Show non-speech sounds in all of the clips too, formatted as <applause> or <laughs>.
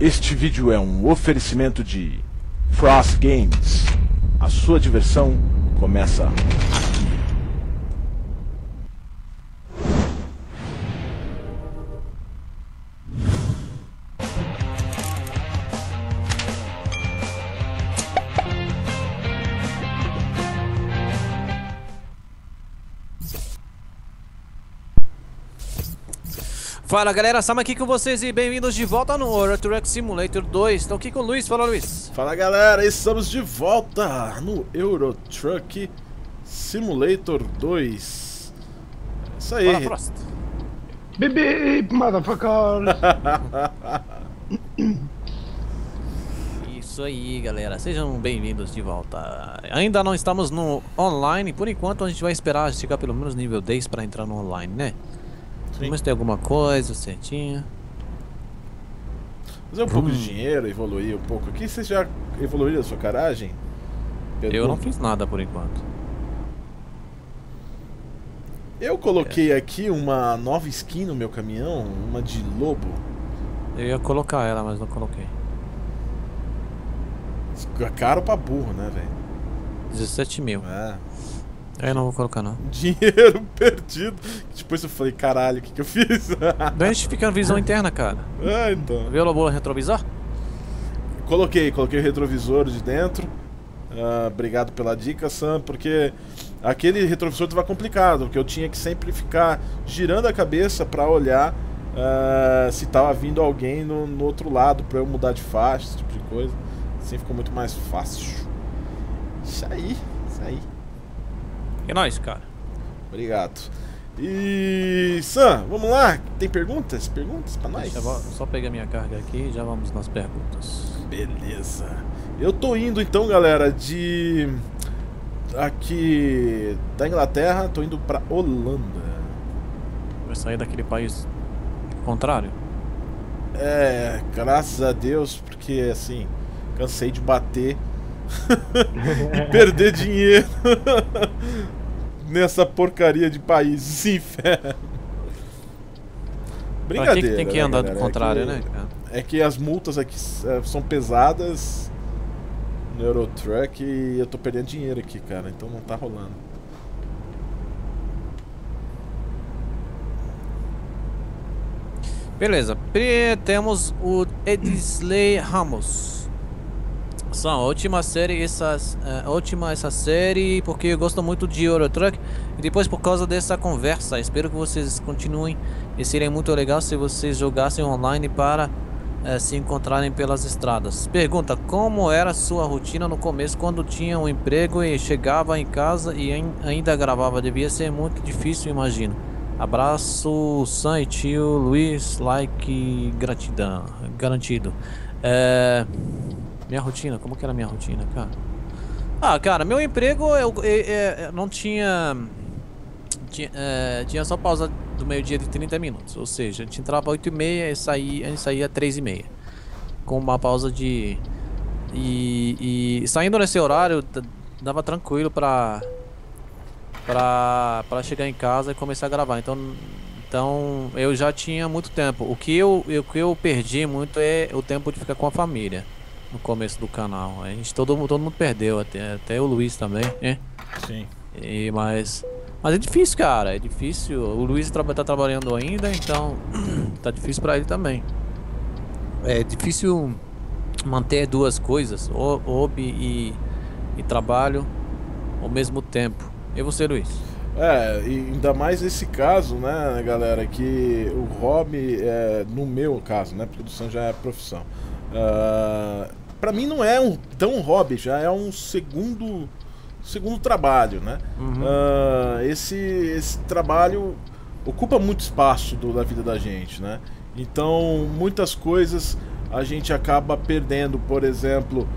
Este vídeo é um oferecimento de Frost Games. A sua diversão começa aqui. Fala galera, Sam aqui com vocês e bem-vindos de volta no Euro Truck Simulator 2. Estou aqui com o Luiz, fala Luiz. Fala galera, estamos de volta no Euro Truck Simulator 2. Isso aí. Fala Frost. Beep, motherfuckers! Isso aí galera, sejam bem-vindos de volta. Ainda não estamos no online, por enquanto a gente vai esperar chegar pelo menos nível 10 para entrar no online, né? Sim. Vamos ter alguma coisa certinha. Fazer um pouco Hum. de dinheiro, evoluir um pouco aqui. Vocês já evoluíram a sua garagem? Eu não fiz nada por enquanto. Eu coloquei aqui uma nova skin no meu caminhão, uma de lobo. Eu ia colocar ela, mas não coloquei. É caro pra burro, né, velho? 17 mil. É. Eu não vou colocar não. <laughs> Dinheiro perdido. Depois eu falei, caralho, o que, que eu fiz? <laughs> Daí a gente fica na visão interna, cara. ah, então. Viu o retrovisor? Coloquei, coloquei o retrovisor de dentro. Ah, obrigado pela dica, Sam, porque aquele retrovisor estava complicado, porque eu tinha que sempre ficar girando a cabeça para olhar ah, se tava vindo alguém no, no outro lado para eu mudar de faixa, esse tipo de coisa. Assim ficou muito mais fácil. Isso aí, isso aí. E nós, cara. Obrigado. E Sam, vamos lá? Tem perguntas? Perguntas para nós? Deixa eu só pegar minha carga aqui e já vamos nas perguntas. Beleza. Eu tô indo então, galera, de aqui da Inglaterra, tô indo pra Holanda. Vai sair daquele país contrário? É, graças a Deus, porque assim, cansei de bater <laughs> e perder <laughs> dinheiro nessa porcaria de país esse inferno. Pra que, Brincadeira. que tem que né, andar galera? do contrário, é que, né, cara? É que as multas aqui é, são pesadas no Eurotruck e eu tô perdendo dinheiro aqui, cara, então não tá rolando. Beleza, temos o Edisley Ramos. Última série, essas, eh, última essa série, porque eu gosto muito de Euro Truck. E depois por causa dessa conversa, espero que vocês continuem. E seria muito legal se vocês jogassem online para eh, se encontrarem pelas estradas. Pergunta: Como era sua rotina no começo quando tinha um emprego e chegava em casa e ain- ainda gravava? Devia ser muito difícil, imagino. Abraço, Sam e tio Luiz, like, gratidão, garantido. É, minha rotina, como que era a minha rotina, cara? Ah, cara, meu emprego eu, eu- eu- eu não tinha. Tinha, é, tinha só pausa do meio-dia de 30 minutos. Ou seja, a gente entrava 8 e meia e saía, a gente saía 3 e meia. Com uma pausa de. E, e saindo nesse horário, dava tranquilo pra. Pra, pra chegar em casa e começar a gravar. Então, então eu já tinha muito tempo. O que eu- o que eu perdi muito é o tempo de ficar com a família no começo do canal. A gente, todo, mundo- todo mundo perdeu, até, até o Luiz também, né? Sim. E, mas, mas é difícil, cara. É difícil. O Luiz traba- tá trabalhando ainda, então <clears throat> tá difícil pra ele também. É difícil manter duas coisas, ho- hobby e, e trabalho ao mesmo tempo. E você, Luiz? É, e ainda mais nesse caso, né, galera, que o hobby, é, no meu caso, né, produção já é profissão. Ah, pra mim não é um tão hobby, já é um segundo segundo trabalho, né? Uhum. Ah, esse, esse trabalho ocupa muito espaço do- da vida da gente, né? Então, muitas coisas a gente acaba perdendo, por exemplo,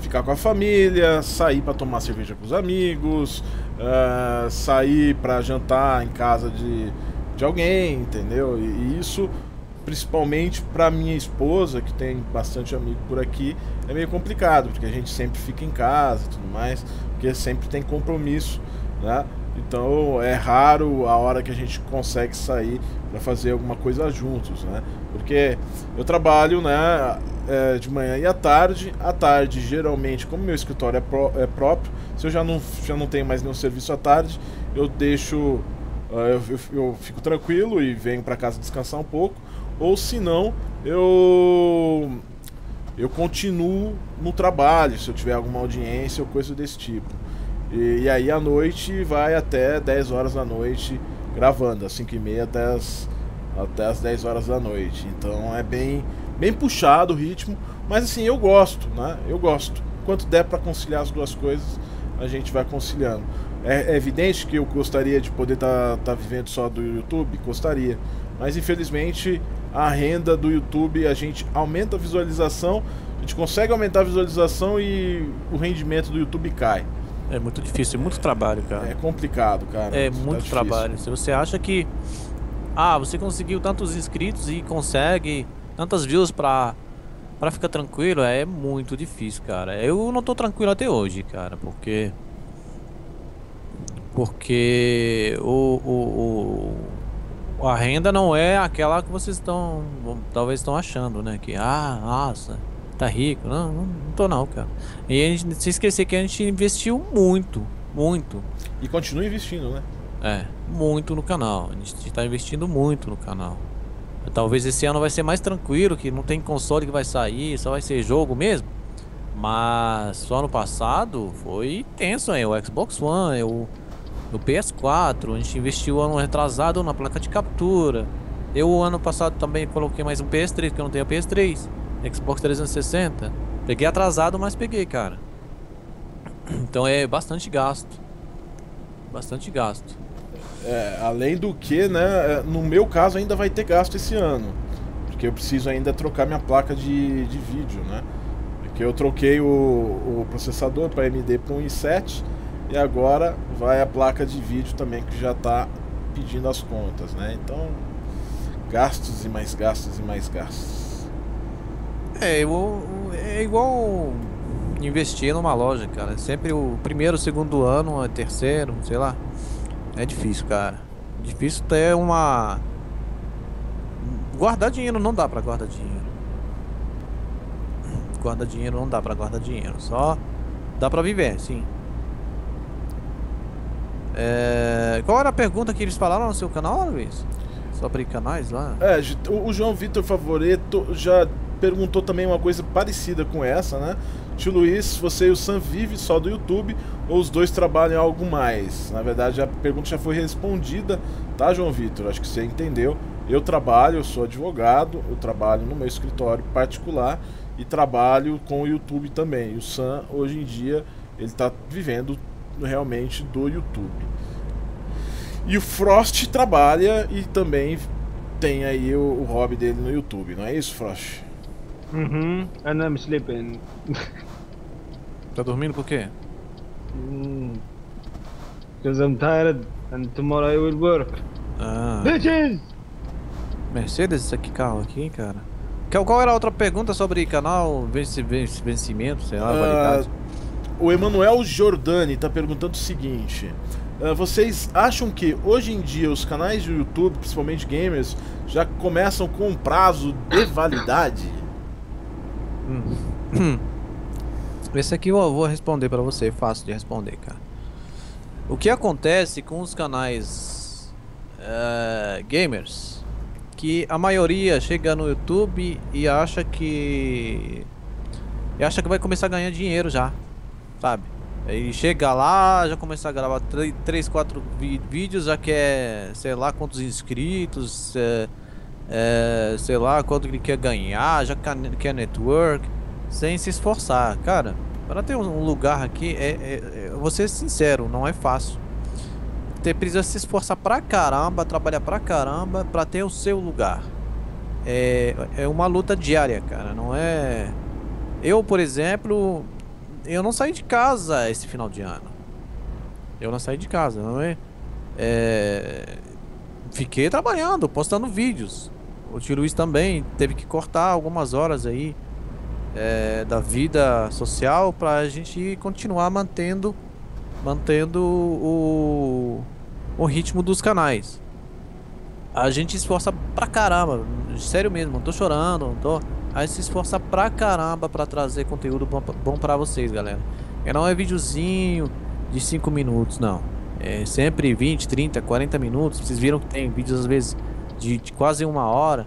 ficar com a família, sair para tomar cerveja com os amigos, ah, sair para jantar em casa de, de alguém, entendeu? E, e isso, principalmente para minha esposa, que tem bastante amigo por aqui, é meio complicado, porque a gente sempre fica em casa e tudo mais, porque sempre tem compromisso, né? Então é raro a hora que a gente consegue sair para fazer alguma coisa juntos, né? Porque eu trabalho, né, é, de manhã e à tarde. À tarde, geralmente, como meu escritório é, pró é, próprio, se eu já não, já não tenho mais nenhum serviço à tarde, eu deixo. Eu, eu, eu, fico tranquilo e venho para casa descansar um pouco. Ou se não, eu. Eu continuo no trabalho, se eu tiver alguma audiência ou coisa desse tipo. E, e, aí à noite vai até 10 horas da noite gravando, às 5 e meia até as, até as 10 horas da noite. Então é bem, bem puxado o ritmo, mas assim, eu gosto, né? Eu gosto. Quanto der para conciliar as duas coisas, a gente vai conciliando. É, é evidente que eu gostaria de poder estar tá, tá vivendo só do YouTube, gostaria. Mas infelizmente a renda do YouTube, a gente aumenta a visualização, a gente consegue aumentar a visualização e o rendimento do YouTube cai. É muito difícil, é muito trabalho, cara. É complicado, cara. É tá muito tá trabalho. Se você acha que. Ah, você conseguiu tantos inscritos e consegue tantas views pra, pra ficar tranquilo, é muito difícil, cara. Eu não tô tranquilo até hoje, cara, porque. Porque o, o a renda não é aquela que vocês estão. Talvez estão achando, né? Que, ah, nossa tá rico. Não, não, não tô não, cara. E a gente se esquecer que a gente investiu muito, muito. E continua investindo, né? É, muito no canal. A gente tá investindo muito no canal. Talvez esse ano vai ser mais tranquilo, que não tem console que vai sair, só vai ser jogo mesmo. Mas só ano passado foi tenso aí, o Xbox One, o, o PS4, a gente investiu ano retrasado na placa de captura. Eu ano passado também coloquei mais um PS3, porque eu não tenho PS3. Xbox 360. Peguei atrasado, mas peguei, cara. <clears throat> Então é bastante gasto. Bastante gasto. É, além do que, né, é, no meu caso ainda vai ter gasto esse ano. Porque eu preciso ainda trocar minha placa de, de vídeo, né? Porque eu troquei o, o processador para AMD para um i7 e agora vai a placa de vídeo também que já está pedindo as contas, né? Então, gastos e mais gastos e mais gastos. É, eu, é igual investir numa loja, cara. Sempre o primeiro, segundo ano, terceiro, sei lá. É difícil, cara. Difícil ter uma. Guardar dinheiro não dá pra guardar dinheiro. Guardar dinheiro não dá pra guardar dinheiro. Só dá pra viver, sim. É... Qual era a pergunta que eles falaram no seu canal, Luiz? Sobre canais lá? É, o João Vitor Favoreto já perguntou também uma coisa parecida com essa, né? Tio Luiz, você e o Sam vive só do YouTube ou os dois trabalham algo mais? Na verdade, a pergunta já foi respondida, tá, João Vitor? Acho que você entendeu. Eu trabalho, eu sou advogado, eu trabalho no meu escritório particular e trabalho com o YouTube também. E o Sam, hoje em dia, ele está vivendo realmente do YouTube. E o Frost trabalha e também tem aí o, o hobby dele no YouTube, não é isso, Frost? Uhum, and I'm sleeping. Tá dormindo por quê? Because I'm tired and tomorrow I will work. Ah. Bitches! Mercedes, esse aqui carro aqui, cara. Qual era a outra pergunta sobre canal, vencimento, sei lá, uh, validade? O Emanuel Jordani tá perguntando o seguinte: uh, vocês acham que hoje em dia os canais do YouTube, principalmente gamers, já começam com um prazo de validade? Hum. Esse aqui eu vou responder para você, fácil de responder, cara. O que acontece com os canais uh, gamers? Que a maioria chega no YouTube e acha que. E acha que vai começar a ganhar dinheiro já, sabe? Aí chega lá, já começa a gravar 3, 4 vídeos, já quer sei lá quantos inscritos, é, é, sei lá quanto ele quer ganhar, já quer network, sem se esforçar. Cara, para ter um lugar aqui, é, é, é, vou ser sincero, não é fácil. Você precisa se esforçar pra caramba, trabalhar pra caramba pra ter o seu lugar. É, é uma luta diária, cara, não é... Eu, por exemplo, eu não saí de casa esse final de ano. Eu não saí de casa, não é? é... Fiquei trabalhando, postando vídeos. O tio Luiz também teve que cortar algumas horas aí é, da vida social para a gente continuar mantendo mantendo o, o ritmo dos canais. A gente esforça pra caramba, sério mesmo, não tô chorando, não tô. A se esforça pra caramba pra trazer conteúdo bom, bom pra vocês, galera. E não é videozinho de 5 minutos, não. É sempre 20, 30, 40 minutos. Vocês viram que tem vídeos às vezes de, de quase uma hora.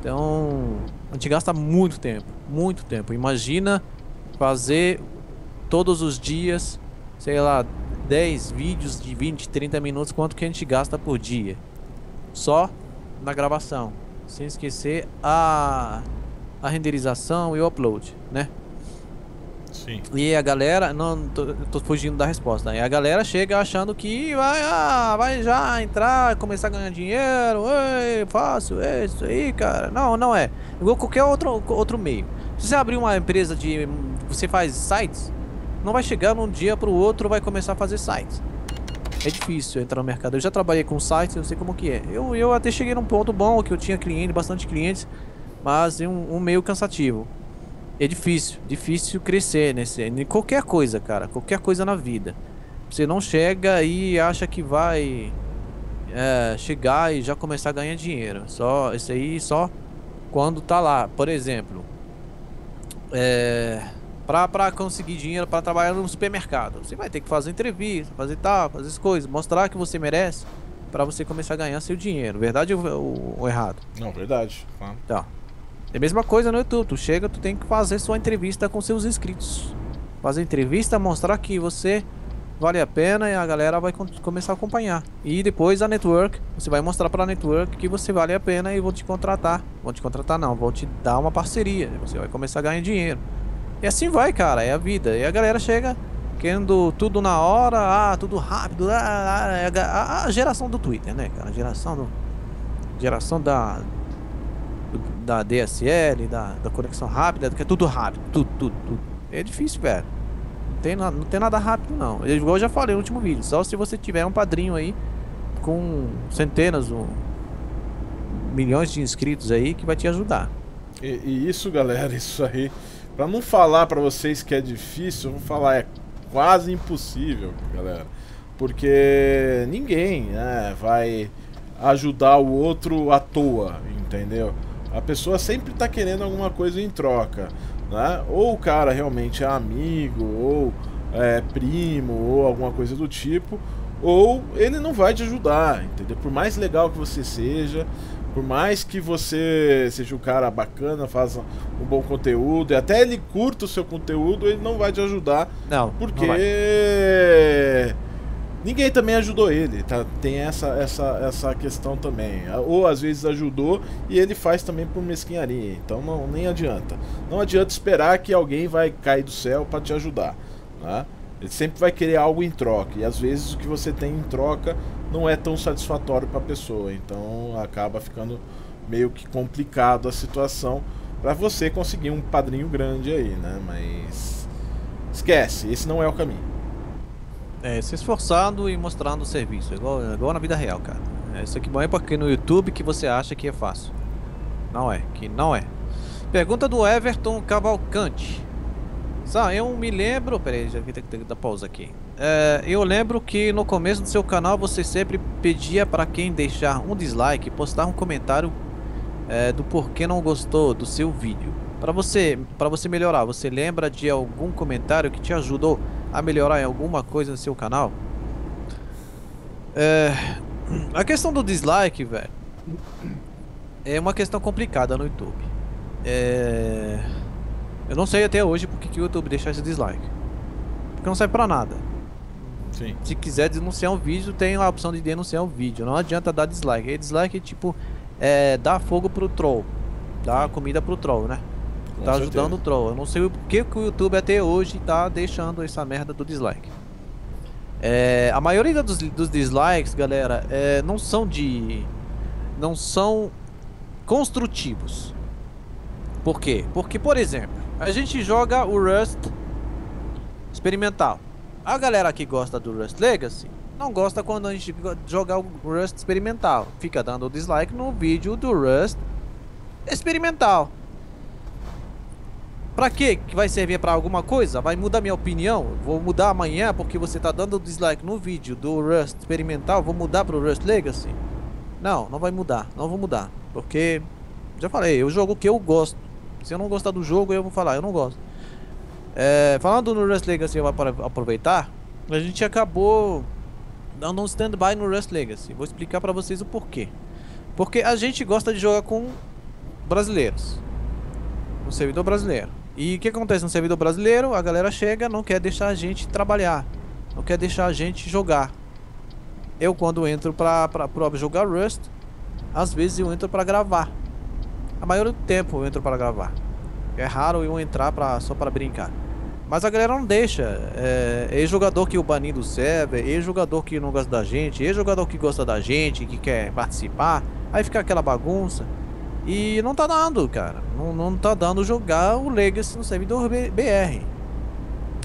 Então, a gente gasta muito tempo, muito tempo. Imagina fazer todos os dias, sei lá, 10 vídeos de 20, 30 minutos, quanto que a gente gasta por dia. Só na gravação, sem esquecer a, a renderização e o upload, né? Sim. E a galera, não tô, tô fugindo da resposta. Né? E a galera chega achando que vai, ah, vai já entrar, começar a ganhar dinheiro, ei, fácil, é isso aí, cara. Não, não é. Igual qualquer outro, outro meio. Se você abrir uma empresa de. Você faz sites, não vai chegar num dia pro outro vai começar a fazer sites. É difícil entrar no mercado. Eu já trabalhei com sites, eu sei como que é. Eu, eu até cheguei num ponto bom que eu tinha cliente, bastante clientes, mas um, um meio cansativo. É difícil, difícil crescer nesse, em qualquer coisa, cara, qualquer coisa na vida. Você não chega e acha que vai é, chegar e já começar a ganhar dinheiro. Só isso aí só quando tá lá. Por exemplo, é, pra, pra conseguir dinheiro para trabalhar no supermercado, você vai ter que fazer entrevista, fazer tal, fazer as coisas, mostrar que você merece para você começar a ganhar seu dinheiro. Verdade ou, ou, ou errado? Não, verdade. Tá. É a mesma coisa no YouTube. Tu chega, tu tem que fazer sua entrevista com seus inscritos. Fazer entrevista, mostrar que você vale a pena e a galera vai começar a acompanhar. E depois a network, você vai mostrar para a network que você vale a pena e vou te contratar. Vou te contratar não, vou te dar uma parceria. Você vai começar a ganhar dinheiro. E assim vai, cara, é a vida. E a galera chega querendo tudo na hora, ah, tudo rápido, ah, ah, é a, geração do Twitter, né, cara? A geração do geração da da DSL, da, da conexão rápida, que é tudo rápido, tudo, tudo, tudo. É difícil, velho. Não tem, não tem nada rápido, não. Igual eu já falei no último vídeo, só se você tiver um padrinho aí com centenas ou milhões de inscritos aí que vai te ajudar. E, e isso, galera, isso aí, para não falar para vocês que é difícil, eu vou falar é quase impossível, galera. Porque ninguém né, vai ajudar o outro à toa, entendeu? A pessoa sempre está querendo alguma coisa em troca, né? Ou o cara realmente é amigo, ou é primo, ou alguma coisa do tipo, ou ele não vai te ajudar, entendeu? Por mais legal que você seja, por mais que você seja um cara bacana, faça um bom conteúdo, e até ele curta o seu conteúdo, ele não vai te ajudar. Não. Porque não Ninguém também ajudou ele, tá? Tem essa, essa, essa questão também. Ou às vezes ajudou e ele faz também por mesquinharia. Então não, nem adianta. Não adianta esperar que alguém vai cair do céu para te ajudar. Né? Ele sempre vai querer algo em troca. E às vezes o que você tem em troca não é tão satisfatório para a pessoa. Então acaba ficando meio que complicado a situação para você conseguir um padrinho grande aí, né? Mas esquece, esse não é o caminho. É, se esforçando e mostrando o serviço, igual, igual na vida real, cara. É, isso aqui não é porque no YouTube que você acha que é fácil. Não é, que não é. Pergunta do Everton Cavalcante. Sá, eu me lembro. Peraí, já tem que dar pausa aqui. É, eu lembro que no começo do seu canal você sempre pedia para quem deixar um dislike postar um comentário é, do porquê não gostou do seu vídeo. Para você, para você melhorar, você lembra de algum comentário que te ajudou a melhorar em alguma coisa no seu canal? É, a questão do dislike, velho, é uma questão complicada no YouTube. É, eu não sei até hoje porque que o YouTube deixa esse dislike. Porque não serve pra nada. Sim. Se quiser denunciar um vídeo, tem a opção de denunciar um vídeo. Não adianta dar dislike. E dislike, tipo, é dar fogo pro troll. Dar comida pro troll, né? Com tá certeza. ajudando o troll. Eu não sei o que, que o YouTube até hoje tá deixando essa merda do dislike. É, a maioria dos, dos dislikes, galera, é, não são de. Não são construtivos. Por quê? Porque, por exemplo, a gente joga o Rust experimental. A galera que gosta do Rust Legacy não gosta quando a gente joga o Rust experimental. Fica dando dislike no vídeo do Rust experimental. Pra quê? Que vai servir pra alguma coisa? Vai mudar minha opinião? Vou mudar amanhã porque você tá dando dislike no vídeo do Rust experimental, vou mudar pro Rust Legacy? Não, não vai mudar, não vou mudar. Porque, já falei, jogo o que eu gosto. Se eu não gostar do jogo, eu vou falar, eu não gosto. É, falando no Rust Legacy, eu vou aproveitar. A gente acabou dando um stand-by no Rust Legacy. Vou explicar pra vocês o porquê. Porque a gente gosta de jogar com brasileiros. No servidor brasileiro. E o que acontece no servidor brasileiro? A galera chega, não quer deixar a gente trabalhar. Não quer deixar a gente jogar. Eu quando entro pra, pra, pra jogar Rust, às vezes eu entro pra gravar. A maioria do tempo eu entro pra gravar. É raro eu entrar pra, só pra brincar. Mas a galera não deixa. É, é jogador que o banindo do server, é jogador que não gosta da gente, é jogador que gosta da gente, que quer participar. Aí fica aquela bagunça. E não tá dando, cara. Não, não tá dando jogar o Legacy no servidor BR.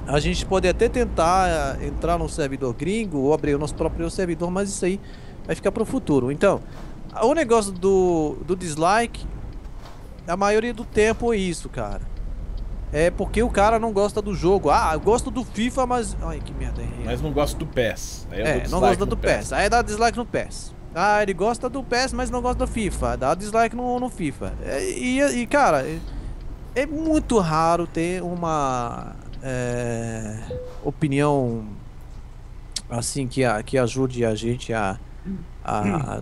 A gente pode até tentar eh, entrar no servidor gringo ou abrir o nosso próprio servidor, mas isso aí vai ficar pro futuro. Então, o negócio do, do dislike, a maioria do tempo é isso, cara. É porque o cara não gosta do jogo. Ah, eu gosto do FIFA, mas. Ai, que merda. Mas não gosto do PES. É, não gosta do PES. PES. Aí dá dislike no PES. Ah, ele gosta do PES, mas não gosta do FIFA. Dá dislike no, no FIFA. É, e, e, cara, é, é muito raro ter uma é, opinião assim que, que ajude a gente a, a,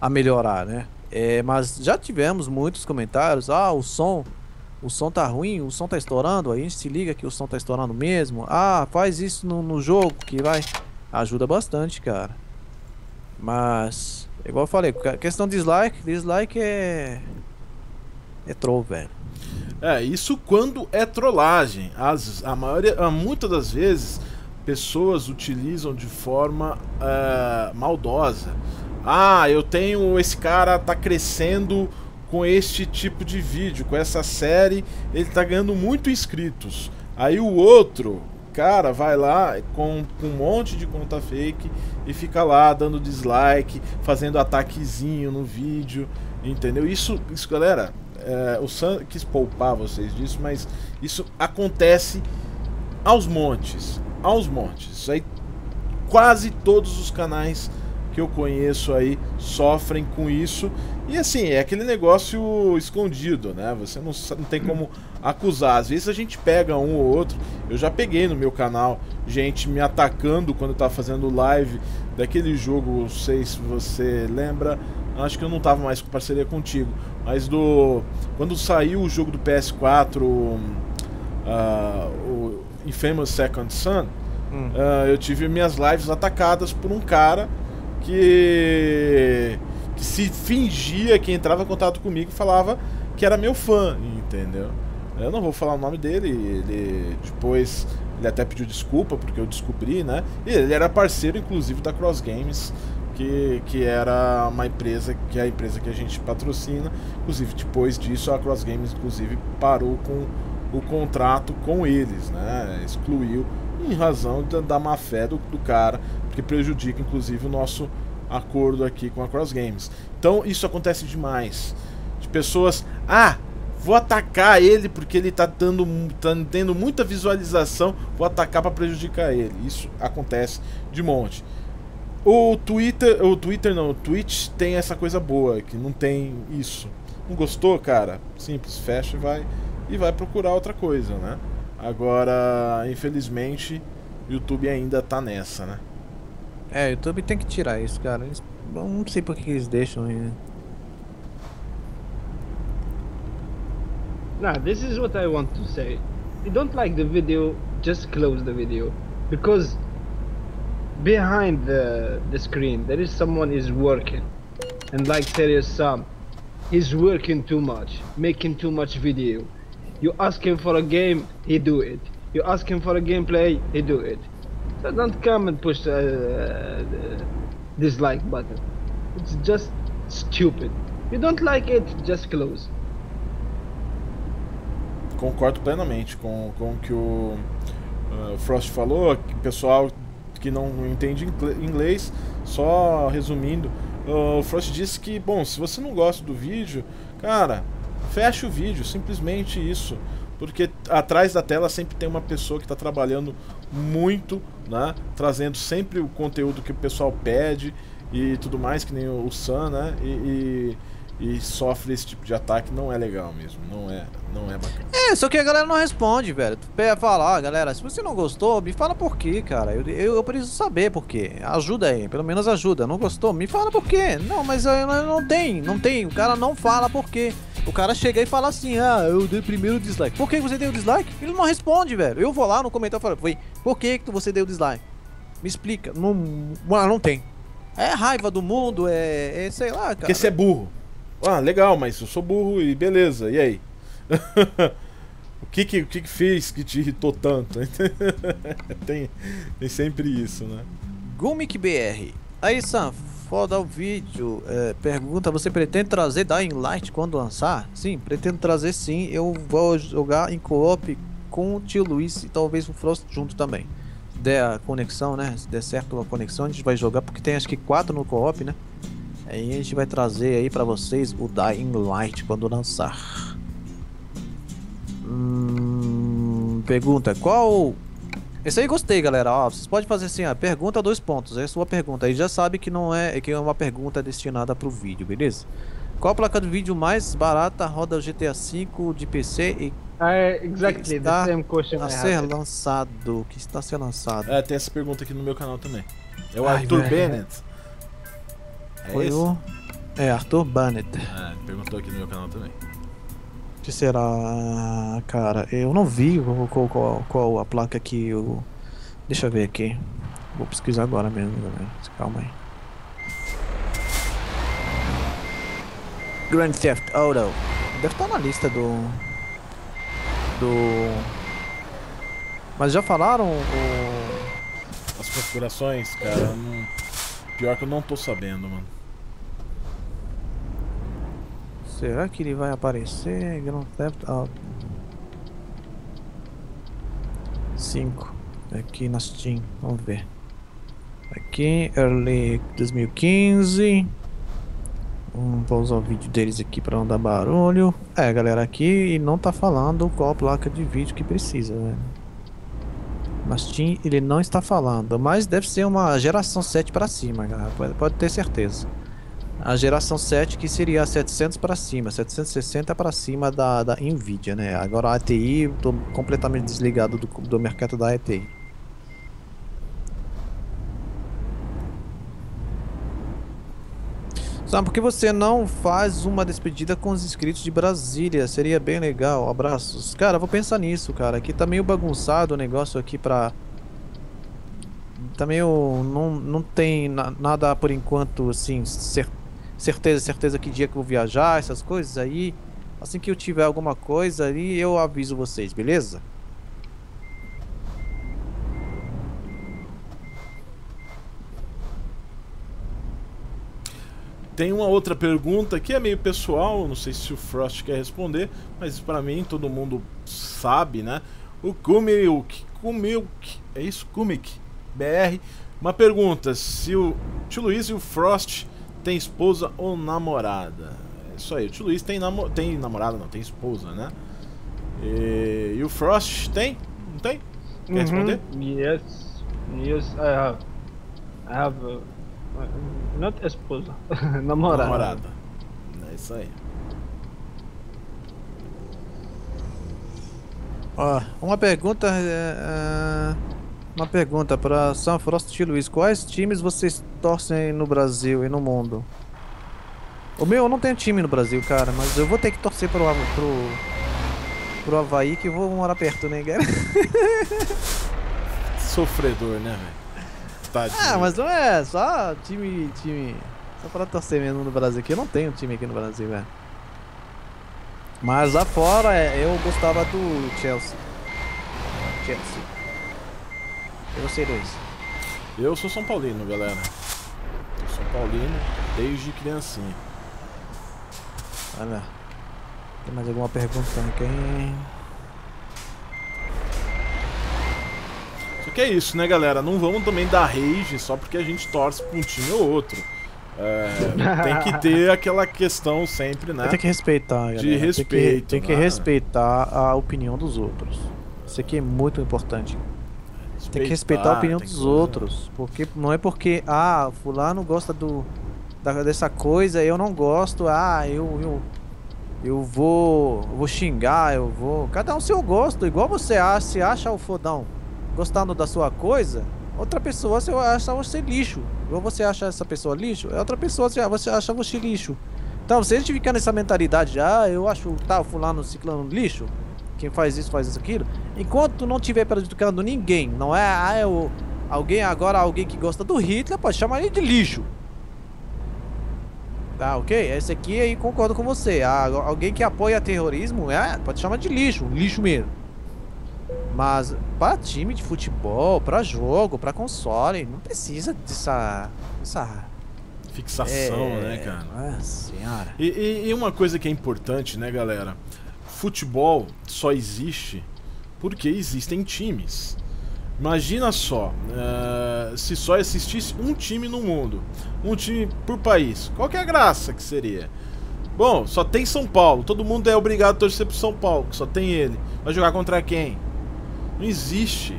a melhorar, né? É, mas já tivemos muitos comentários. Ah, o som o som tá ruim, o som tá estourando, a gente se liga que o som tá estourando mesmo. Ah, faz isso no, no jogo que vai. Ajuda bastante, cara. Mas, igual eu falei, questão de dislike, dislike é. É troll, velho. É, isso quando é trollagem. As, a maioria, muitas das vezes, pessoas utilizam de forma uh, maldosa. Ah, eu tenho. Esse cara tá crescendo com este tipo de vídeo, com essa série, ele tá ganhando muito inscritos. Aí o outro, cara, vai lá com, com um monte de conta fake e fica lá dando dislike, fazendo ataquezinho no vídeo, entendeu? Isso, isso galera, é, o Sam quis poupar vocês disso, mas isso acontece aos montes, aos montes. Isso aí quase todos os canais que eu conheço aí sofrem com isso e assim, é aquele negócio escondido, né? Você não, não tem como acusar. Às vezes a gente pega um ou outro. Eu já peguei no meu canal gente me atacando quando eu tava fazendo live daquele jogo, não sei se você lembra. Acho que eu não tava mais com parceria contigo. Mas do. Quando saiu o jogo do PS4, uh, o Infamous Second Son, hum. uh, eu tive minhas lives atacadas por um cara que que se fingia que entrava em contato comigo e falava que era meu fã, entendeu? Eu não vou falar o nome dele, ele depois ele até pediu desculpa porque eu descobri, né? E ele era parceiro inclusive da Cross Games, que, que era uma empresa, que é a empresa que a gente patrocina. Inclusive depois disso a Cross Games inclusive parou com o contrato com eles, né? Excluiu em razão da, da má fé do, do cara, porque prejudica inclusive o nosso acordo aqui com a Cross Games. Então isso acontece demais. De pessoas, ah, vou atacar ele porque ele tá dando tá tendo muita visualização, vou atacar para prejudicar ele. Isso acontece de monte. O Twitter, o Twitter não, o Twitch tem essa coisa boa que não tem isso. Não gostou, cara? Simples, fecha e vai e vai procurar outra coisa, né? Agora, infelizmente, o YouTube ainda tá nessa, né? É, o YouTube tem que tirar isso, cara. Eles, não sei por que eles deixam. Nah, this is what I want to say. If You don't like the video, just close the video. Because behind the, the screen there is someone is working. And like serious Sam, he's working too much, making too much video. You ask him for a game, he do it. You ask him for a gameplay, he do it. So don't come and push the dislike button. It's just stupid. You don't like it, just close. Concordo plenamente com, com o que o uh, Frost falou, que pessoal que não entende inglês, só resumindo, o Frost disse que, bom, se você não gosta do vídeo, cara, fecha o vídeo, simplesmente isso. Porque atrás da tela sempre tem uma pessoa que está trabalhando muito, né? Trazendo sempre o conteúdo que o pessoal pede e tudo mais, que nem o Sam, né? E, e, e, sofre esse tipo de ataque, não é legal mesmo, não é, não é bacana. É, só que a galera não responde, velho. Tu fala, ah, galera, se você não gostou, me fala por quê, cara. Eu, eu, eu, preciso saber por quê. Ajuda aí, pelo menos ajuda. Não gostou? Me fala por quê. Não, mas não tem, não tem. O cara não fala por quê. O cara chega e fala assim, ah, eu dei primeiro dislike. Por que você deu dislike? Ele não responde, velho. Eu vou lá no comentário e falo, por que, que você deu dislike? Me explica. Não, não tem. É raiva do mundo, é, é sei lá, cara. Porque você é burro. Ah, legal, mas eu sou burro e beleza, e aí? <laughs> o que que, o que que fez que te irritou tanto? <laughs> tem, tem sempre isso, né? Gumik BR. Aí, Sam, foda o vídeo. É, pergunta, você pretende trazer Dying Light quando lançar? Sim, pretendo trazer sim. Eu vou jogar em co-op com o tio Luiz e talvez o Frost junto também der a conexão, né? Se der certo a conexão, a gente vai jogar porque tem acho que quatro no co-op, né? Aí a gente vai trazer aí para vocês o Dying Light quando lançar. Hum, pergunta, qual... Esse aí gostei, galera. Ó, vocês podem fazer assim, ó, pergunta dois pontos. É a sua pergunta. Aí já sabe que não é, que é uma pergunta destinada para o vídeo, beleza? Qual placa de vídeo mais barata roda o GTA V de PC e Uh, exactly está the same question a ser lançado. Que está a ser lançado. É, tem essa pergunta aqui no meu canal também. É o Ai, Arthur velho. Bennett. É Foi esse? o. É, Arthur Bennett. É, perguntou aqui no meu canal também. O que será, cara? Eu não vi qual, qual, qual a placa que eu. Deixa eu ver aqui. Vou pesquisar agora mesmo, galera. Calma aí. Grand Theft Auto. Deve estar na lista do do... Mas já falaram o... As configurações, cara, não... pior que eu não tô sabendo, mano. Será que ele vai aparecer? Grand Theft Auto 5 Aqui na Steam, vamos ver Aqui, Early 2015 Vamos pausar o vídeo deles aqui para não dar barulho. É, galera, aqui não tá falando qual placa de vídeo que precisa, velho. Mas Steam ele não está falando, mas deve ser uma geração 7 para cima, galera. Pode, pode, ter certeza. A geração 7 que seria 700 para cima, 760 para cima da, da Nvidia, né? Agora a ATI, tô completamente desligado do, do mercado da ATI. Sabe, por que você não faz uma despedida com os inscritos de Brasília? Seria bem legal. Abraços. Cara, vou pensar nisso, cara. Aqui tá meio bagunçado o negócio aqui pra... Tá meio... Não, não tem na, nada por enquanto, assim, cer certeza, certeza que dia que eu vou viajar, essas coisas aí. Assim que eu tiver alguma coisa aí, eu aviso vocês, beleza? Tem uma outra pergunta que é meio pessoal, não sei se o Frost quer responder, mas para mim todo mundo sabe, né? O Kumilk, Kumilk, é isso? Kumik, BR. Uma pergunta, se o tio Luiz e o Frost têm esposa ou namorada? É isso aí, o tio Luiz tem, namo tem namorada, não, tem esposa, né? E, e o Frost tem? Não tem? Quer uhum. responder? Yes, yes, I have. I have... Uh... Não é esposa, <laughs> namorada. Namorada. É isso aí. Ó, uma pergunta. É uma pergunta para São Frost e Luiz. Quais times vocês torcem no Brasil e no mundo? O meu eu não tenho time no Brasil, cara, mas eu vou ter que torcer pro, pro, pro Havaí que eu vou morar perto, né, cara? <laughs> Sofredor, né, velho? Tadinho. Ah, mas não é só time. time. Só pra torcer mesmo no Brasil aqui. Eu não tenho time aqui no Brasil, velho. Mas lá fora é, eu gostava do Chelsea. Chelsea. E você, Luiz? Eu sou São Paulino, galera. Eu sou São Paulino desde criancinha. Olha. Tem mais alguma pergunta aqui? Só que é isso, né, galera? Não vamos também dar rage só porque a gente torce pra um time ou outro. É, <laughs> tem que ter aquela questão sempre, né? Tem que respeitar, galera. Tem que- respeito, Tem que, né? respeitar a opinião dos outros. Isso aqui é muito importante. Tem que respeitar a opinião dos outros. Porque não é porque, ah, fulano gosta do, da- dessa coisa, eu não gosto, ah, eu, eu, eu vou, eu vou xingar, eu vou. Cada um seu gosto, igual você acha, se acha o fodão gostando da sua coisa, outra pessoa você acha você lixo. Igual você acha essa pessoa lixo, é outra pessoa você acha você lixo. Então, se a gente ficar nessa mentalidade, de, ah, eu acho tal fulano ciclano lixo, quem faz isso faz isso aquilo, enquanto não tiver prejudicando ninguém, não é, ah, é o, alguém agora, alguém que gosta do Hitler, pode chamar ele de lixo. Tá, ok? Esse aqui aí concordo com você. Ah, alguém que apoia terrorismo, é, pode chamar de lixo, lixo mesmo. Mas para time de futebol, para jogo, para console, não precisa dessa. dessa Fixação, é, né, cara? Nossa senhora. E, e- e uma coisa que é importante, né, galera? Futebol só existe porque existem times. Imagina só, eh, se só existisse um time no mundo, um time por país, qual que é a graça que seria? Bom, só tem São Paulo, todo mundo é obrigado a torcer pro São Paulo, só tem ele. Vai jogar contra quem? Não existe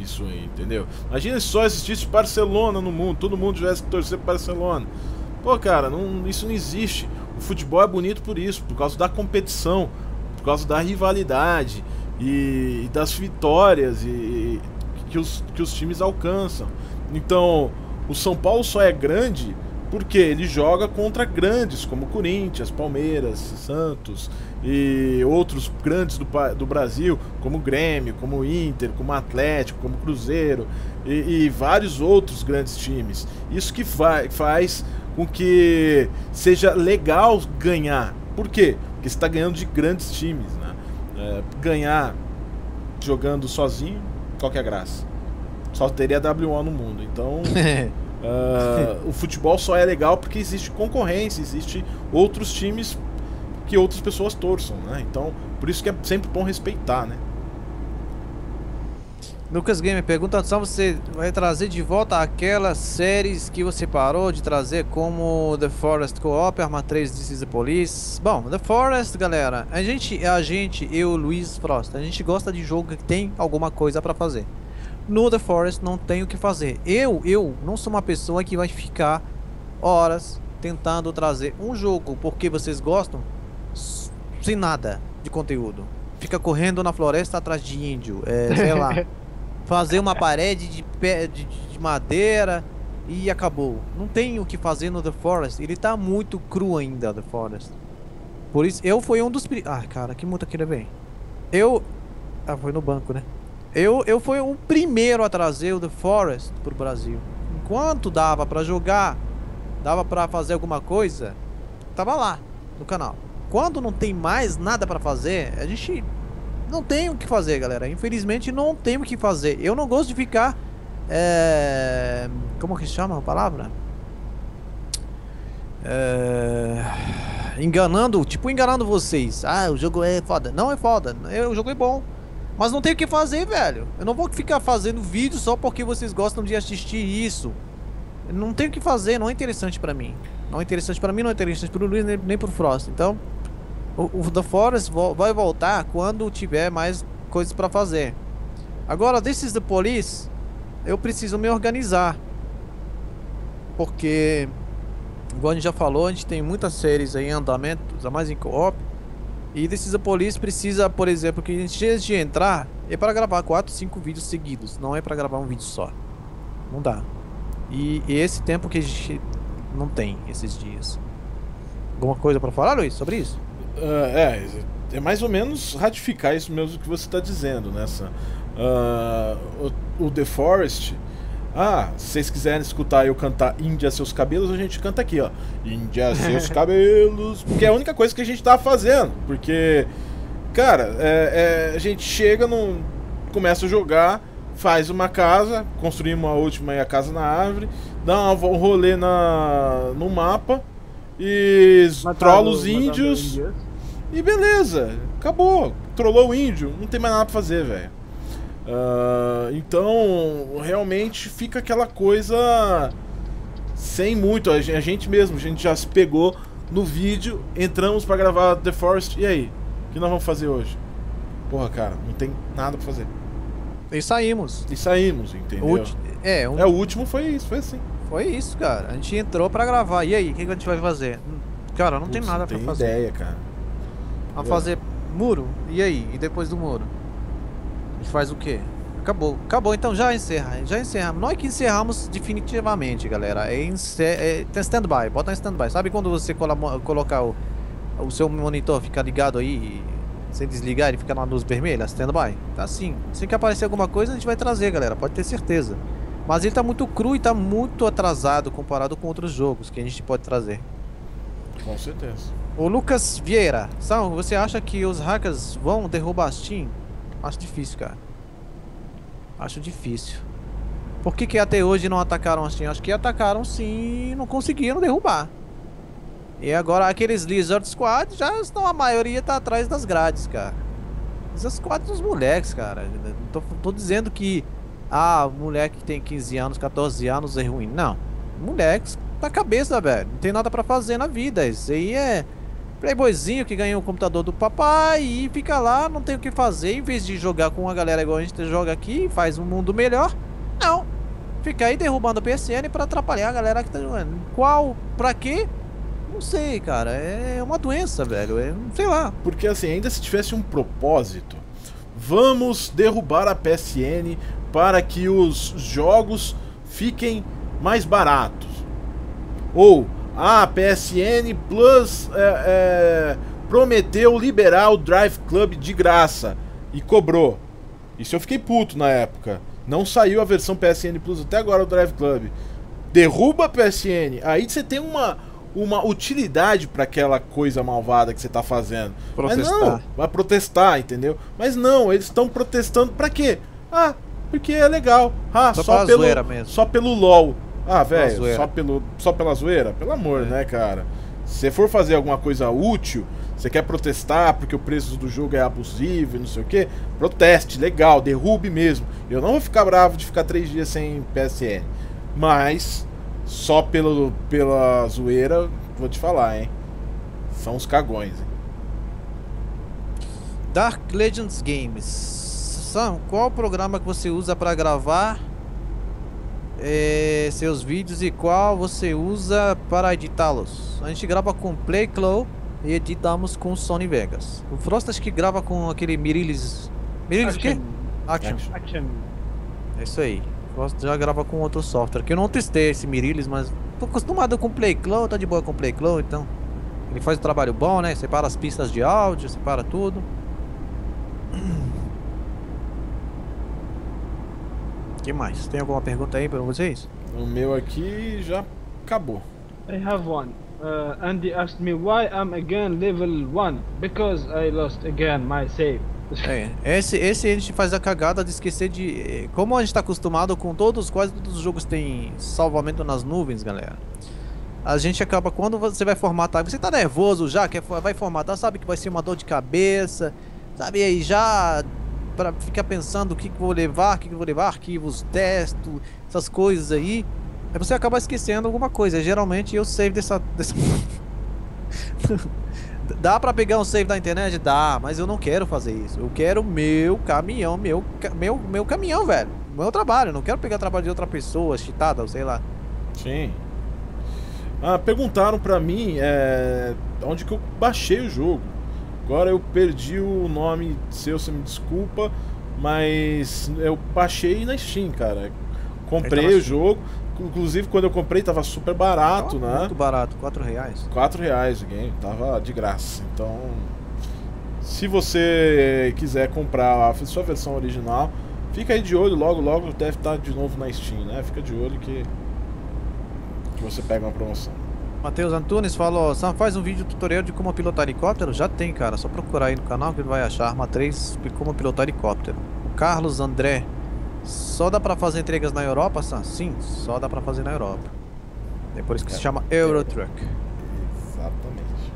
isso aí, entendeu? Imagina se só existisse Barcelona no mundo, todo mundo tivesse que torcer pro Barcelona.Ô, cara, não- isso não existe. O futebol é bonito por isso, por causa da competição, causa da rivalidade e, das vitórias e, e que, os, que os times alcançam. Então, o São Paulo só é grande porque ele joga contra grandes como Corinthians, Palmeiras, Santos e outros grandes do, do Brasil, como Grêmio, como Inter, como Atlético, como Cruzeiro e, e vários outros grandes times. Isso que fa faz com que seja legal ganhar. Por quê? Porque você está ganhando de grandes times, né? É, ganhar jogando sozinho, qual que é a graça? Só teria WO no mundo. Então, <laughs> ah, o futebol só é legal porque existe concorrência, existe outros times que outras pessoas torçam, né? Então, por isso que é sempre bom respeitar, né? Lucas Gamer pergunta só você vai trazer de volta aquelas séries que você parou de trazer como The Forest Co-op, Arma 3 This Police. Bom, The Forest, galera, a gente, a gente, eu, Luiz Frost, a gente gosta de jogo que tem alguma coisa pra fazer. No The Forest não tem o que fazer. Eu, eu não sou uma pessoa que vai ficar horas tentando trazer um jogo porque vocês gostam sem nada de conteúdo. Fica correndo na floresta atrás de índio, é, sei lá. <laughs> fazer uma parede de, pé, de, de madeira e acabou. Não tem o que fazer no The Forest. Ele tá muito cru ainda, The Forest. Por isso, eu fui um dos. Ah, cara, que multa queria ver. Eu. Ah, foi no banco, né? Eu, eu fui o primeiro a trazer o The Forest pro Brasil. Enquanto dava pra jogar, dava pra fazer alguma coisa, tava lá no canal. Quando não tem mais nada pra fazer, a gente não tem o que fazer, galera. Infelizmente não tem o que fazer. Eu não gosto de ficar. É... Como que chama a palavra? É... Enganando, tipo enganando vocês. Ah, o jogo é foda. Não é foda. é- O jogo é bom. Mas não tem o que fazer, velho. Eu não vou ficar fazendo vídeo só porque vocês gostam de assistir isso. Não tem o que fazer, não é interessante pra mim. Não é interessante pra mim, não é interessante pro Luiz nem, nem pro Frost. Então, o, o The Forest vo- vai voltar quando tiver mais coisas pra fazer. Agora, This is the Police, eu preciso me organizar. Porque, igual a gente já falou, a gente tem muitas séries aí em andamento, ainda mais em co-op. E This is the Police precisa, por exemplo, que antes de entrar, é para gravar 4, 5 vídeos seguidos. Não é para gravar um vídeo só. Não dá. E, e esse tempo que a gente não tem esses dias. Alguma coisa pra falar, Luiz, sobre isso? Ah, é, é mais ou menos ratificar isso mesmo que você está dizendo nessa. Ah, o, o The Forest. Ah, se vocês quiserem escutar eu cantar Índia Seus Cabelos, a gente canta aqui, ó. Índia <laughs> Seus Cabelos. Porque é a única coisa que a gente tá fazendo. Porque, cara, é- é, a gente chega, num, começa a jogar, faz uma casa, construímos a última aí, a casa na árvore, dá um rolê na, no mapa e trola os índios. E beleza, acabou. Trollou o índio, não tem mais nada pra fazer, velho. Ah, então, realmente fica aquela coisa sem muito, a gen- a gente mesmo, a gente já se pegou no vídeo, entramos pra gravar The Forest, e aí? O que nós vamos fazer hoje? Porra, cara, não tem nada pra fazer. E saímos. E saímos, entendeu? Ulti- É, um- É, o último foi isso, foi assim. foi isso, cara. A gente entrou pra gravar. E aí, o que, que a gente vai fazer? Cara, não tem nada não pra tem fazer. ideia, cara. Vamos fazer muro? E aí? E depois do muro? A gente faz o quê? Acabou. Acabou, então já encerra. Já encerramos. Nós que encerramos definitivamente, galera. É, encer... é tem stand-by. Bota em stand-by. Sabe quando você cola... colocar o... o seu monitor fica ligado aí e sem desligar ele fica na luz vermelha? Stand-by. Tá assim. Se que aparecer alguma coisa, a gente vai trazer, galera. Pode ter certeza. Mas ele tá muito cru e tá muito atrasado comparado com outros jogos que a gente pode trazer. Com certeza. O Lucas Vieira, Sal, você acha que os hackers vão derrubar a Steam? Acho difícil, cara. Acho difícil. Por que, que até hoje não atacaram a Steam? Acho que atacaram sim e não conseguiram derrubar. E agora aqueles Lizard Squad já estão, a maioria tá atrás das grades, cara. Lizard Squad dos moleques, cara. Tô, tô dizendo que, ah, moleque que tem 15 anos, 14 anos é ruim. Não. Moleques da cabeça, velho. Não tem nada pra fazer na vida. Isso aí é playboyzinho que ganhou o computador do papai e fica lá, não tem o que fazer. Em vez de jogar com a galera igual a gente joga aqui e faz um mundo melhor, não. Fica aí derrubando o PSN pra atrapalhar a galera que tá jogando. Qual? Pra quê? Não sei, cara. É uma doença, velho. É, sei lá. Porque assim, ainda se tivesse um propósito, vamos derrubar a PSN para que os jogos fiquem mais baratos. Ou a PSN Plus é, é, prometeu liberar o Drive Club de graça e cobrou. Isso eu fiquei puto na época. Não saiu a versão PSN Plus até agora o Drive Club. Derruba a PSN, aí você tem uma, uma utilidade para aquela coisa malvada que você tá fazendo. Mas Protestar. não, vai protestar, entendeu? Mas não, eles estão protestando pra quê? Ah, porque é legal. Ah, Só só, pelo mesmo. só pelo LOL. Ah, velho, só pelo só pela zoeira? Pelo amor, É. né, cara? Se você for fazer alguma coisa útil, você quer protestar porque o preço do jogo é abusivo e não sei o que, proteste, legal, derrube mesmo. Eu não vou ficar bravo de ficar três dias sem PSN. Mas, só pelo, pela zoeira, vou te falar, hein? São os cagões, hein? Dark Legends Games. Sam, qual o programa que você usa para gravar eh, seus vídeos e qual você usa para editá-los? A gente grava com PlayClow e editamos com Sony Vegas. O Frost acho que grava com aquele Mirilis. Mirilis o quê? Action. Action. É isso aí. Frost já grava com outro software. Que eu não testei esse Mirilis, mas tô acostumado com PlayClow, tá de boa com PlayClow, então. Ele faz um trabalho bom, né? Separa as pistas de áudio, separa tudo. <clears throat> que mais? Tem alguma pergunta aí para vocês? O meu aqui já acabou. I have one. Uh, Andy asked me why I'm again level 1 because I lost again my save. É, esse, esse a gente faz a cagada de esquecer de. eh, Como a gente tá acostumado com todos, quase todos os jogos têm salvamento nas nuvens, galera. A gente acaba, quando você vai formatar, você tá nervoso já, quer, vai formatar, sabe que vai ser uma dor de cabeça, sabe? E aí já pra ficar pensando o que, que vou levar, o que, que vou levar, arquivos, texto, essas coisas aí. Aí você acaba esquecendo alguma coisa. Geralmente eu save dessa. dessa... <laughs> Dá pra pegar um save da internet? Dá, mas eu não quero fazer isso. Eu quero meu caminhão, meu, meu, meu caminhão, velho. Meu trabalho. Eu não quero pegar trabalho de outra pessoa, cheatada, ou sei lá. Sim. Ah, perguntaram pra mim é, onde que eu baixei o jogo. Agora eu perdi o nome seu, você me desculpa, mas eu baixei na Steam, cara. Comprei tá o jogo, inclusive quando eu comprei tava super barato, Tava né? Muito barato, 4 reais. 4 reais o game, tava de graça. Então, se você quiser comprar a sua versão original, fica aí de olho, logo logo deve estar de novo na Steam, né? Fica de olho que, que você pega uma promoção. Matheus Antunes falou, Sam, faz um vídeo tutorial de como pilotar helicóptero? Já tem, cara. Só procurar aí no canal que ele vai achar. Arma 3 de como pilotar helicóptero. O Carlos André. Só dá pra fazer entregas na Europa, Sam? Sim, só dá pra fazer na Europa. É por isso que se É. chama Eurotruck. Exatamente.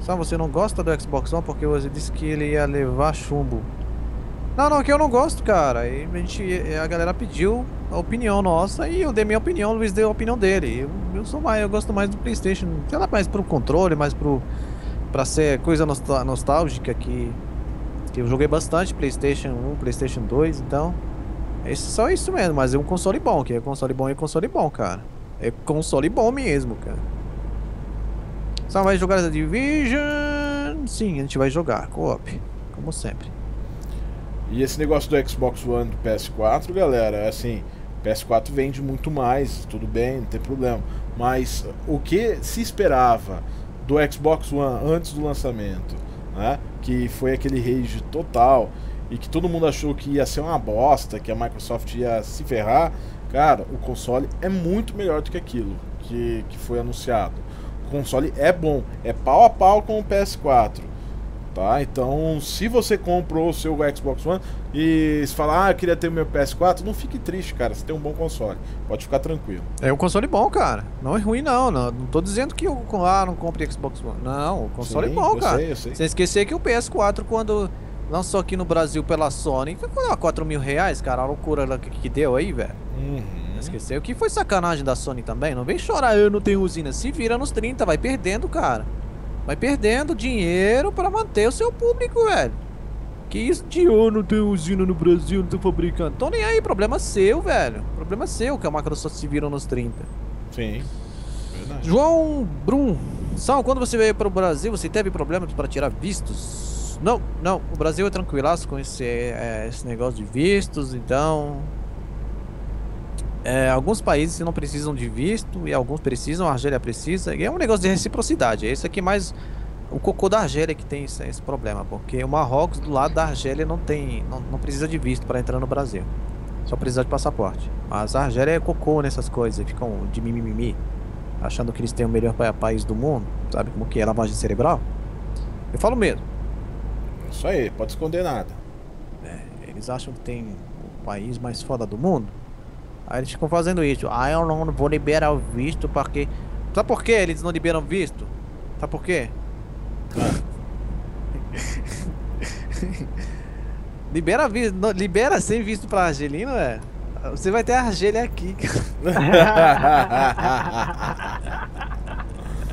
Sam, você não gosta do Xbox One porque você disse que ele ia levar chumbo. Não, não, que eu não gosto, cara. E a, gente, a galera pediu a opinião nossa e eu dei minha opinião, o Luiz deu a opinião dele. Eu, eu sou mais, eu gosto mais do PlayStation, sei lá, mais pro controle, mais pro para ser coisa nostálgica que que eu joguei bastante PlayStation 1, PlayStation 2, então é só isso mesmo, mas é um console bom, que é console bom e console bom, cara. É console bom mesmo, cara. Só vai jogar The Division? Sim, a gente vai jogar co-op, como sempre. E esse negócio do Xbox One do PS4, galera, é assim, PS4 vende muito mais, tudo bem, não tem problema. Mas o que se esperava do Xbox One antes do lançamento, né? Que foi aquele rage total e que todo mundo achou que ia ser uma bosta, que a Microsoft ia se ferrar. Cara, o console é muito melhor do que aquilo que, que foi anunciado. O console é bom, é pau a pau com o PS4. Tá? Então, se você comprou o seu Xbox One e se falar, ah, eu queria ter o meu PS4, não fique triste, cara. Você tem um bom console. Pode ficar tranquilo. É um console bom, cara. Não é ruim, não. Não, não tô dizendo que eu ah, não compre Xbox One. Não, o console Sim, é bom, eu cara. sei, eu sei. Sem esquecer que o PS4, quando lançou aqui no Brasil pela Sony, foi 4 mil reais, cara. A loucura que, que deu aí, velho. Uhum. Esqueceu que foi sacanagem da Sony também. Não vem chorar, eu não tenho usina. Se vira nos 30, vai perdendo, cara. Vai perdendo dinheiro pra manter o seu público, velho. Que isso de eu não tenho usina no Brasil, não tô fabricando. Tô nem aí, problema seu, velho. Problema seu que a Microsoft se viram nos 30. Sim. Verdade. João Brum, Sal, quando você veio para o Brasil, você teve problemas para tirar vistos? Não, não. O Brasil é tranquilaço com esse, é, esse negócio de vistos, então. É, alguns países não precisam de visto e alguns precisam, a Argélia precisa. E é um negócio de reciprocidade. É isso aqui mais o cocô da Argélia que tem esse, esse problema, porque o Marrocos do lado da Argélia não tem, não, não precisa de visto para entrar no Brasil. Só precisa de passaporte. Mas a Argélia é cocô nessas coisas, ficam de mimimi, achando que eles têm o melhor pa- país do mundo, sabe como que é lavagem cerebral? Eu falo mesmo. Isso aí, pode esconder nada. É, eles acham que tem o país mais foda do mundo. Aí eles ficam fazendo isso. Ah, eu não vou liberar o visto porque. Sabe por que eles não liberam visto? Sabe por quê? <laughs> libera visto, não, libera sem visto pra Argelino, é. Você vai ter a Argélia aqui, cara. <laughs> <laughs>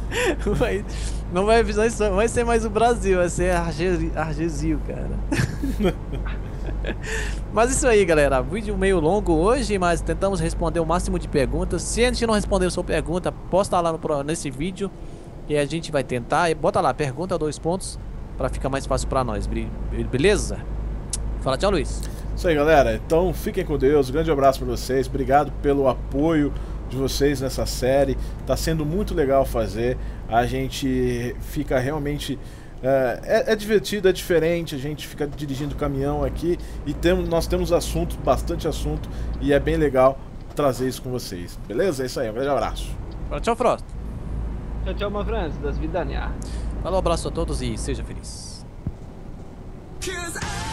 <laughs> Vai- não vai, não vai ser mais o Brasil, vai ser Arge, Argesil, cara. <laughs> Mas isso aí, galera. Vídeo meio longo hoje, mas tentamos responder o máximo de perguntas. Se a gente não responder sua pergunta, posta lá no, nesse vídeo e a gente vai tentar. E bota lá, pergunta dois pontos pra ficar mais fácil pra nós, be- beleza? Fala tchau, Luiz. Isso aí, galera. Então fiquem com Deus. Grande abraço para vocês. Obrigado pelo apoio de vocês nessa série. Tá sendo muito legal fazer. A gente fica realmente. É, é- é divertido, é diferente. A gente fica dirigindo caminhão aqui e temos, nós temos assunto, bastante assunto, e é bem legal trazer isso com vocês. Beleza? É isso aí. Um grande abraço. Tchau, Frost. Ciao, ciao, my friends. Das vidania. Falou, abraço a todos e seja feliz. Cause I